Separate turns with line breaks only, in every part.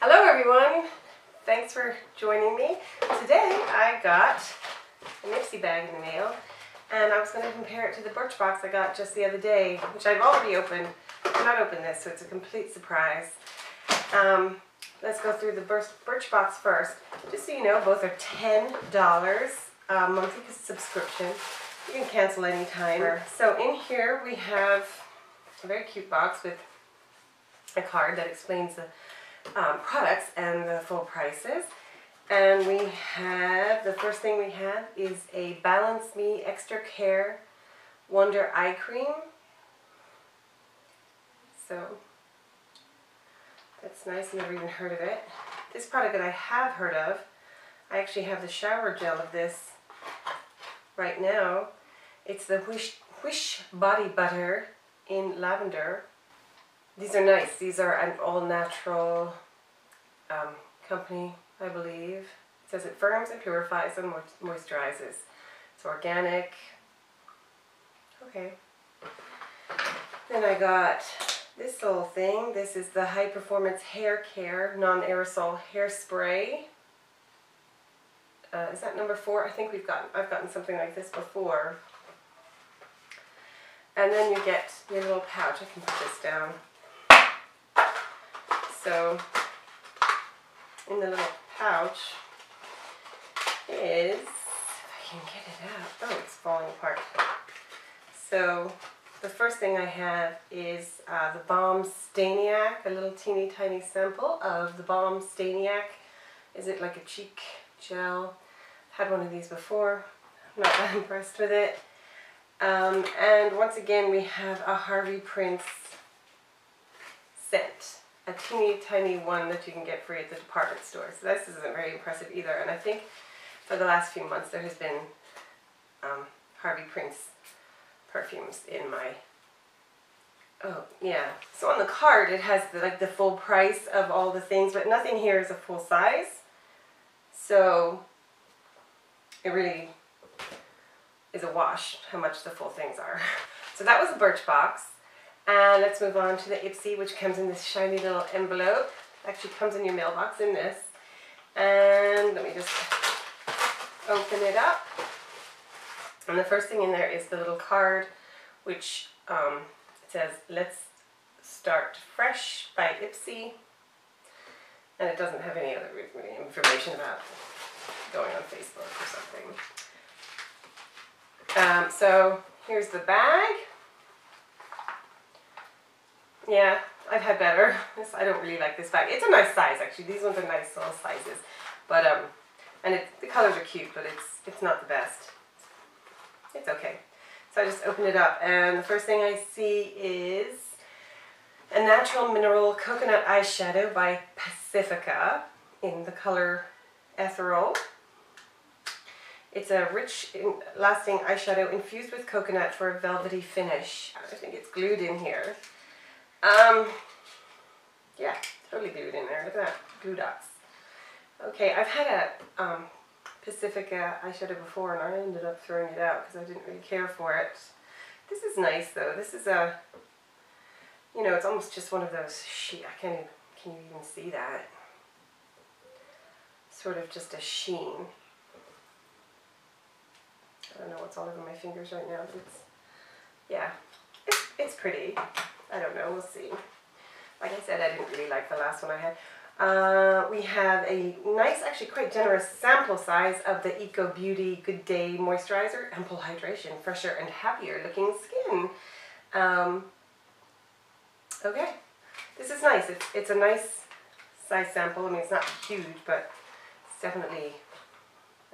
Hello everyone! Thanks for joining me. Today I got a Ipsy bag in the mail and I was going to compare it to the Birchbox I got just the other day, which I've already opened. I not opened this, so it's a complete surprise. Um, let's go through the Birchbox first. Just so you know, both are $10 uh, monthly subscription. You can cancel anytime. So in here we have a very cute box with a card that explains the um, products and the full prices. And we have, the first thing we have is a Balance Me Extra Care Wonder Eye Cream. So, that's nice, never even heard of it. This product that I have heard of, I actually have the shower gel of this right now. It's the Whish, Whish Body Butter in Lavender. These are nice. These are an all-natural um, company, I believe. It says it firms and purifies and moisturizes. It's organic. Okay. Then I got this little thing. This is the High Performance Hair Care Non-Aerosol Hairspray. Uh, is that number four? I think we've gotten, I've gotten something like this before. And then you get your little pouch. I can put this down. So, in the little pouch is, if I can get it out, oh, it's falling apart. So, the first thing I have is uh, the Balm Stainiac, a little teeny tiny sample of the Balm Stainiac. Is it like a cheek gel? Had one of these before. I'm not that impressed with it. Um, and once again we have a Harvey Prince scent. A teeny tiny one that you can get free at the department store. So this isn't very impressive either. And I think for the last few months there has been um, Harvey Prince perfumes in my Oh, yeah. So on the card it has the, like the full price of all the things, but nothing here is a full size. So it really is a wash how much the full things are. So that was the Birchbox. And let's move on to the Ipsy, which comes in this shiny little envelope. Actually comes in your mailbox in this. And let me just open it up. And the first thing in there is the little card, which um, says, let's start fresh by Ipsy. And it doesn't have any other information about going on Facebook or something. Um, so here's the bag. Yeah, I've had better. I don't really like this bag. It's a nice size actually. These ones are nice little sizes. But, um, and it, the colors are cute, but it's, it's not the best. It's okay. So I just open it up and the first thing I see is a natural mineral coconut eyeshadow by Pacifica in the color Ethereal. It's a rich, lasting eyeshadow infused with coconut for a velvety finish. I think it's glued in here. Um, yeah, totally glued in there. Look at that, glue dots. Okay, I've had a um, Pacifica eyeshadow before and I ended up throwing it out because I didn't really care for it. This is nice though. This is a, you know, it's almost just one of those sheet. I can't even, can you even see that? Sort of just a sheen. I don't know what's all over my fingers right now, but it's, yeah, it's, it's pretty. I don't know, we'll see. Like I said, I didn't really like the last one I had. Uh, we have a nice, actually quite generous sample size of the Eco Beauty Good Day Moisturizer, Ample Hydration, Fresher and Happier Looking Skin. Um, okay, this is nice. It's, it's a nice size sample. I mean, it's not huge, but it's definitely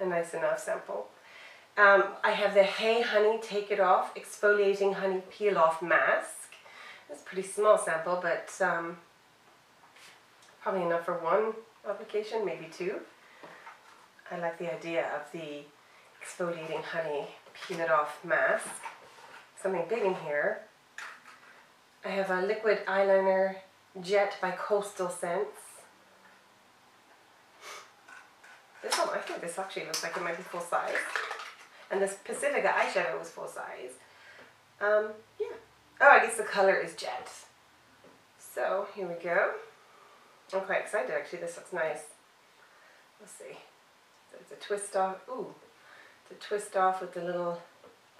a nice enough sample. Um, I have the Hey Honey Take It Off Exfoliating Honey Peel Off Mask. It's a pretty small sample, but um, probably enough for one application, maybe two. I like the idea of the exfoliating honey peel it off mask. Something big in here. I have a liquid eyeliner jet by Coastal Scents. This one, I think this actually looks like it might be full size. And this Pacifica eyeshadow was full size. Um, yeah. Oh, I guess the color is jet. So, here we go. I'm quite excited actually. This looks nice. Let's see. So it's a twist off. Ooh, it's a twist off with the little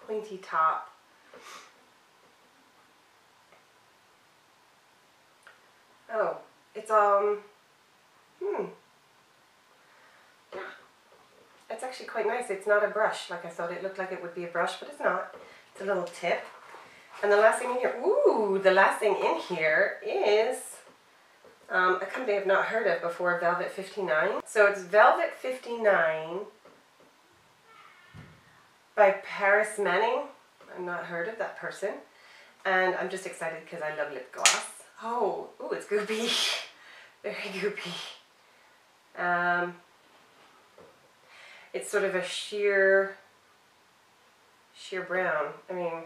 pointy top. Oh, it's um, hmm. It's actually quite nice. It's not a brush like I thought it looked like it would be a brush, but it's not. It's a little tip. And the last thing in here, ooh, the last thing in here is um, a company I've not heard of before, Velvet 59. So it's Velvet 59 by Paris Manning. I've not heard of that person. And I'm just excited because I love lip gloss. Oh, ooh, it's goopy. Very goopy. Um, it's sort of a sheer, sheer brown. I mean,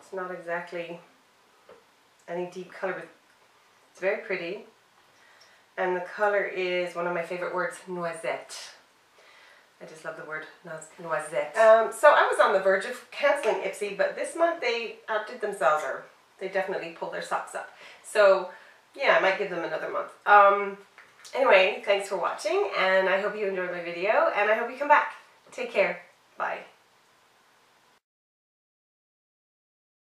it's not exactly any deep color, but it's very pretty. And the color is one of my favorite words, noisette. I just love the word noisette. Um, so I was on the verge of cancelling Ipsy, but this month they outdid themselves, or they definitely pulled their socks up. So yeah, I might give them another month. Um, anyway, thanks for watching, and I hope you enjoyed my video, and I hope you come back. Take care. Bye.